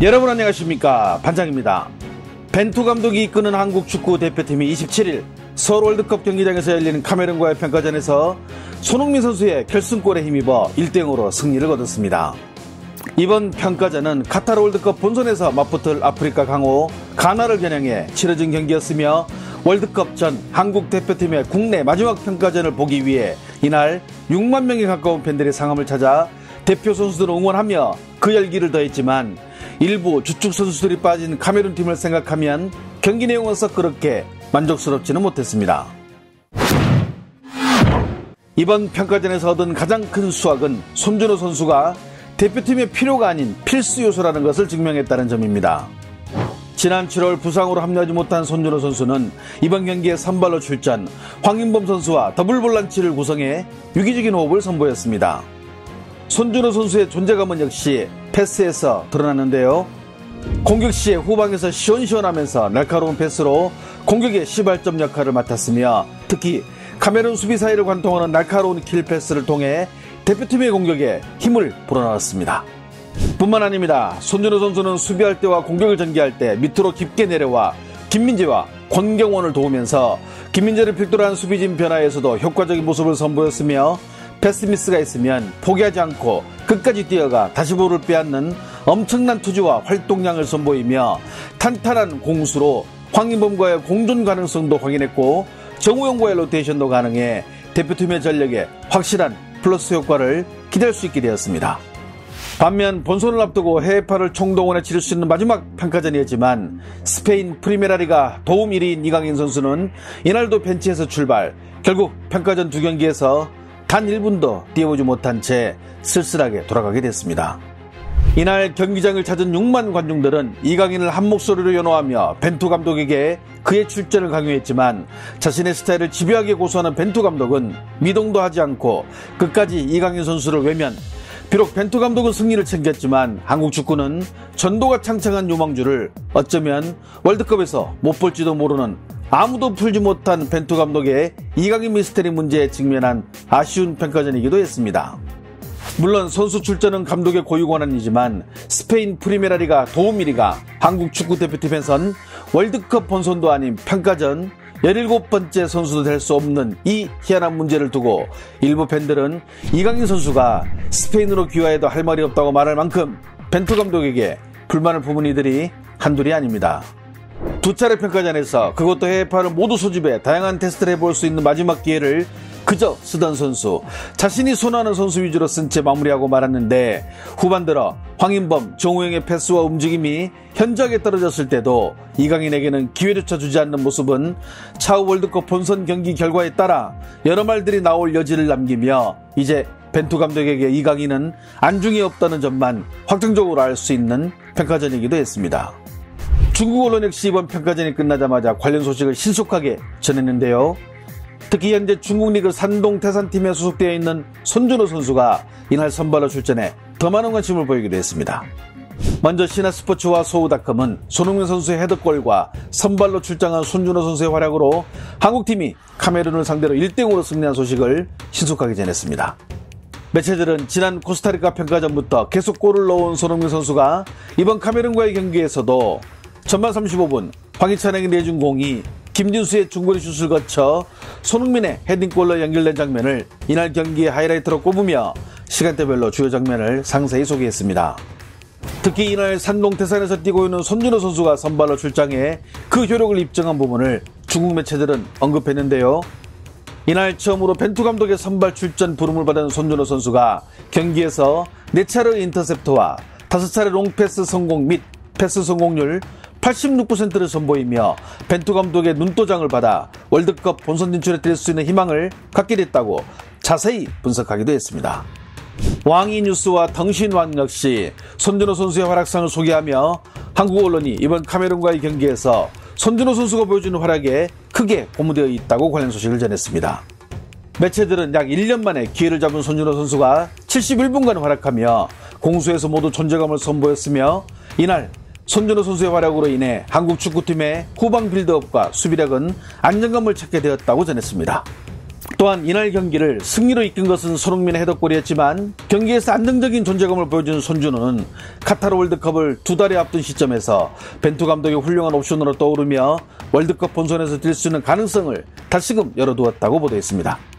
여러분 안녕하십니까 반장입니다. 벤투 감독이 이끄는 한국 축구 대표팀이 27일 서울 월드컵 경기장에서 열리는 카메룬과의 평가전에서 손흥민 선수의 결승골에 힘입어 1대0으로 승리를 거뒀습니다. 이번 평가전은 카타르 월드컵 본선에서 맞붙을 아프리카 강호 가나를 겨냥해 치러진 경기였으며 월드컵 전 한국 대표팀의 국내 마지막 평가전을 보기 위해 이날 6만 명에 가까운 팬들이 상암을 찾아 대표 선수들을 응원하며 그 열기를 더했지만 일부 주축 선수들이 빠진 카메룬 팀을 생각하면 경기 내용은 썩 그렇게 만족스럽지는 못했습니다. 이번 평가전에서 얻은 가장 큰 수확은 손준호 선수가 대표팀의 필요가 아닌 필수 요소라는 것을 증명했다는 점입니다. 지난 7월 부상으로 합류하지 못한 손준호 선수는 이번 경기에 선발로 출전, 황인범 선수와 더블 볼란치를 구성해 유기적인 호흡을 선보였습니다. 손준호 선수의 존재감은 역시 패스에서 드러났는데요. 공격 시에 후방에서 시원시원하면서 날카로운 패스로 공격의 시발점 역할을 맡았으며 특히 카메룬 수비 사이를 관통하는 날카로운 kill pass를 통해 대표팀의 공격에 힘을 불어넣었습니다. 뿐만 아닙니다. 손준호 선수는 수비할 때와 공격을 전개할 때 밑으로 깊게 내려와 김민재와 권경원을 도우면서 김민재를 필두로 한 수비진 변화에서도 효과적인 모습을 선보였으며 패스미스가 있으면 포기하지 않고 끝까지 뛰어가 다시 볼을 빼앗는 엄청난 투지와 활동량을 선보이며 탄탄한 공수로 황인범과의 공존 가능성도 확인했고 정우영과의 로테이션도 가능해 대표팀의 전력에 확실한 플러스 효과를 기대할 수 있게 되었습니다. 반면 본선을 앞두고 해외파를 총동원해 치를 수 있는 마지막 평가전이었지만 스페인 프리메라리가 도움 1위인 이강인 선수는 이날도 벤치에서 출발 결국 평가전 두 경기에서 단 1분도 뛰어보지 못한 채 쓸쓸하게 돌아가게 됐습니다. 이날 경기장을 찾은 6만 관중들은 이강인을 한 목소리로 연호하며 벤투 감독에게 그의 출전을 강요했지만 자신의 스타일을 집요하게 고수하는 벤투 감독은 미동도 하지 않고 끝까지 이강인 선수를 외면 비록 벤투 감독은 승리를 챙겼지만 한국 축구는 전도가 창창한 유망주를 어쩌면 월드컵에서 못 볼지도 모르는 아무도 풀지 못한 벤투 감독의 이강인 미스테리 문제에 직면한 아쉬운 평가전이기도 했습니다. 물론 선수 출전은 감독의 고유 권한이지만 스페인 프리메라리가 1위가 한국 축구 대표팀에선 월드컵 본선도 아닌 평가전 17번째 선수도 될 수 없는 이 희한한 문제를 두고 일부 팬들은 이강인 선수가 스페인으로 귀화해도 할 말이 없다고 말할 만큼 벤투 감독에게 불만을 품은 이들이 한둘이 아닙니다. 두 차례 평가전에서 그것도 해외파를 모두 소집해 다양한 테스트를 해볼 수 있는 마지막 기회를 그저 쓰던 선수, 자신이 선호하는 선수 위주로 쓴 채 마무리하고 말았는데 후반 들어 황인범, 정우영의 패스와 움직임이 현저하게 떨어졌을 때도 이강인에게는 기회조차 주지 않는 모습은 차후 월드컵 본선 경기 결과에 따라 여러 말들이 나올 여지를 남기며 이제 벤투 감독에게 이강인은 안중이 없다는 점만 확정적으로 알 수 있는 평가전이기도 했습니다. 중국 언론 역시 이번 평가전이 끝나자마자 관련 소식을 신속하게 전했는데요. 특히 현재 중국 리그 산동 태산팀에 소속되어 있는 손준호 선수가 이날 선발로 출전해 더 많은 관심을 보이기도 했습니다. 먼저 신화스포츠와 소우닷컴은 손흥민 선수의 헤드골과 선발로 출장한 손준호 선수의 활약으로 한국팀이 카메룬을 상대로 1대0으로 승리한 소식을 신속하게 전했습니다. 매체들은 지난 코스타리카 평가전부터 계속 골을 넣은 손흥민 선수가 이번 카메룬과의 경기에서도 전반 35분 황희찬에게 내준 공이 김진수의 중거리 슛을 거쳐 손흥민의 헤딩골로 연결된 장면을 이날 경기의 하이라이트로 꼽으며 시간대별로 주요 장면을 상세히 소개했습니다. 특히 이날 산동 태산에서 뛰고 있는 손준호 선수가 선발로 출장해 그 효력을 입증한 부분을 중국 매체들은 언급했는데요. 이날 처음으로 벤투 감독의 선발 출전 부름을 받은 손준호 선수가 경기에서 4차례 인터셉트와 5차례 롱패스 성공 및 패스 성공률 86%를 선보이며 벤투 감독의 눈도장을 받아 월드컵 본선 진출에 뛸 수 있는 희망을 갖게 됐다고 자세히 분석하기도 했습니다. 왕이 뉴스와 덩신왕 역시 손준호 선수의 활약상을 소개하며 한국 언론이 이번 카메룬과의 경기에서 손준호 선수가 보여주는 활약에 크게 고무되어 있다고 관련 소식을 전했습니다. 매체들은 약 1년 만에 기회를 잡은 손준호 선수가 71분간 활약하며 공수에서 모두 존재감을 선보였으며 이날 손준호 선수의 활약으로 인해 한국 축구팀의 후방 빌드업과 수비력은 안정감을 찾게 되었다고 전했습니다. 또한 이날 경기를 승리로 이끈 것은 손흥민의 헤더골이었지만 경기에서 안정적인 존재감을 보여준 손준호는 카타르 월드컵을 두 달에 앞둔 시점에서 벤투 감독의 훌륭한 옵션으로 떠오르며 월드컵 본선에서 뛸 수 있는 가능성을 다시금 열어두었다고 보도했습니다.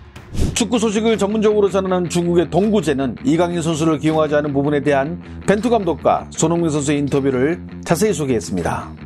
축구 소식을 전문적으로 전하는 중국의 동구제는 이강인 선수를 기용하지 않은 부분에 대한 벤투 감독과 손흥민 선수의 인터뷰를 자세히 소개했습니다.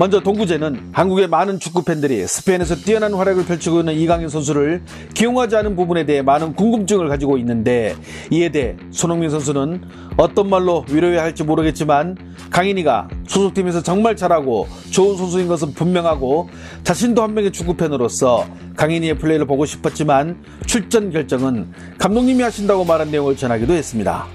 먼저 동구제는 한국의 많은 축구 팬들이 스페인에서 뛰어난 활약을 펼치고 있는 이강인 선수를 기용하지 않은 부분에 대해 많은 궁금증을 가지고 있는데 이에 대해 손흥민 선수는 어떤 말로 위로해야 할지 모르겠지만 강인이가 소속팀에서 정말 잘하고 좋은 선수인 것은 분명하고 자신도 한 명의 축구 팬으로서 강인이의 플레이를 보고 싶었지만 출전 결정은 감독님이 하신다고 말한 내용을 전하기도 했습니다.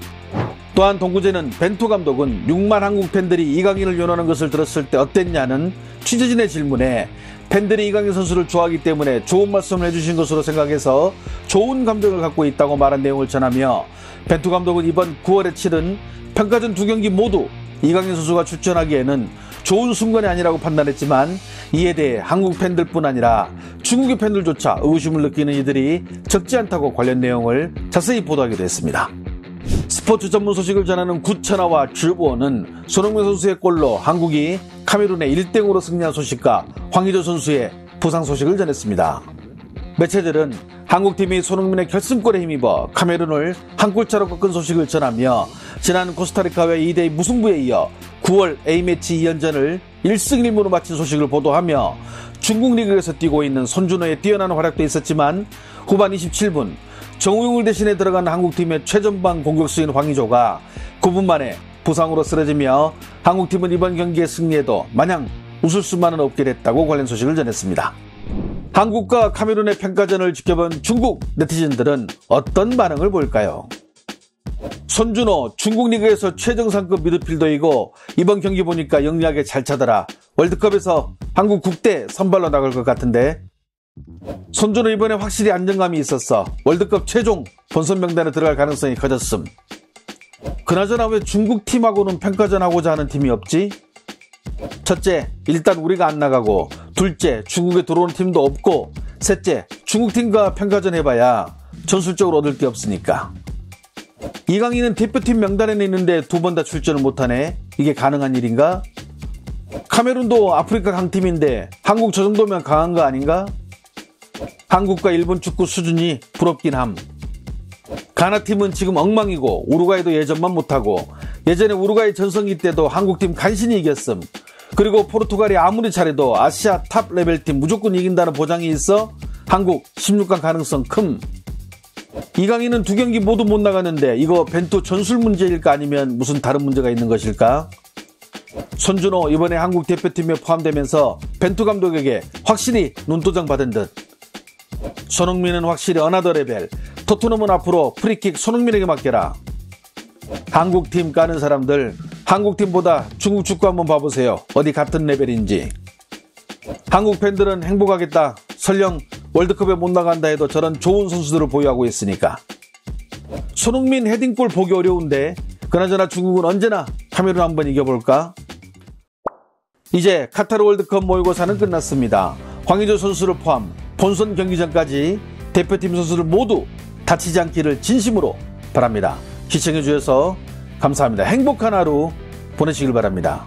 또한 동구제는 벤투 감독은 6만 한국 팬들이 이강인을 연호하는 것을 들었을 때 어땠냐는 취재진의 질문에 팬들이 이강인 선수를 좋아하기 때문에 좋은 말씀을 해주신 것으로 생각해서 좋은 감정을 갖고 있다고 말한 내용을 전하며 벤투 감독은 이번 9월에 치른 평가전 두 경기 모두 이강인 선수가 출전하기에는 좋은 순간이 아니라고 판단했지만 이에 대해 한국 팬들뿐 아니라 중국의 팬들조차 의구심을 느끼는 이들이 적지 않다고 관련 내용을 자세히 보도하기도 했습니다. 스포츠 전문 소식을 전하는 구천화와 주보는 손흥민 선수의 골로 한국이 카메룬에 1등으로 승리한 소식과 황희조 선수의 부상 소식을 전했습니다. 매체들은 한국팀이 손흥민의 결승골에 힘입어 카메룬을 한 골차로 꺾은 소식을 전하며 지난 코스타리카와의 2대 무승부에 이어 9월 A매치 2연전을 1승 1무로 마친 소식을 보도하며 중국 리그에서 뛰고 있는 손준호의 뛰어난 활약도 있었지만 후반 27분 정우용을 대신해 들어간 한국팀의 최전방 공격수인 황의조가 9분 만에 부상으로 쓰러지며 한국팀은 이번 경기의 승리에도 마냥 웃을 수만은 없게 됐다고 관련 소식을 전했습니다. 한국과 카메룬의 평가전을 지켜본 중국 네티즌들은 어떤 반응을 보일까요? 손준호 중국 리그에서 최정상급 미드필더이고 이번 경기 보니까 영리하게 잘 차더라. 월드컵에서 한국 국대 선발로 나갈 것 같은데 손준호 이번에 확실히 안정감이 있었어. 월드컵 최종 본선 명단에 들어갈 가능성이 커졌음. 그나저나 왜 중국 팀하고는 평가전 하고자 하는 팀이 없지? 첫째, 일단 우리가 안 나가고, 둘째, 중국에 들어오는 팀도 없고, 셋째, 중국 팀과 평가전 해봐야 전술적으로 얻을 게 없으니까. 이강인은 대표팀 명단에 있는데 두 번 다 출전을 못하네. 이게 가능한 일인가? 카메룬도 아프리카 강팀인데 한국 저 정도면 강한 거 아닌가? 한국과 일본 축구 수준이 부럽긴 함. 가나팀은 지금 엉망이고 우루과이도 예전만 못하고 예전에 우루과이 전성기 때도 한국팀 간신히 이겼음. 그리고 포르투갈이 아무리 잘해도 아시아 top level팀 무조건 이긴다는 보장이 있어 한국 16강 가능성 큼. 이강인은 두 경기 모두 못 나가는데 이거 벤투 전술 문제일까 아니면 무슨 다른 문제가 있는 것일까? 손준호 이번에 한국 대표팀에 포함되면서 벤투 감독에게 확실히 눈도장 받은 듯. 손흥민은 확실히 another level. 토트넘은 앞으로 프리킥 손흥민에게 맡겨라. 한국팀 까는 사람들 한국팀보다 중국 축구 한번 봐보세요. 어디 같은 레벨인지. 한국 팬들은 행복하겠다. 설령 월드컵에 못 나간다 해도 저런 좋은 선수들을 보유하고 있으니까. 손흥민 헤딩골 보기 어려운데 그나저나 중국은 언제나 카메룬 한번 이겨볼까? 이제 카타르 월드컵 모의고사는 끝났습니다. 황의조 선수를 포함 본선 경기 전까지 대표팀 선수들 모두 다치지 않기를 진심으로 바랍니다. 시청해 주셔서 감사합니다. 행복한 하루 보내시길 바랍니다.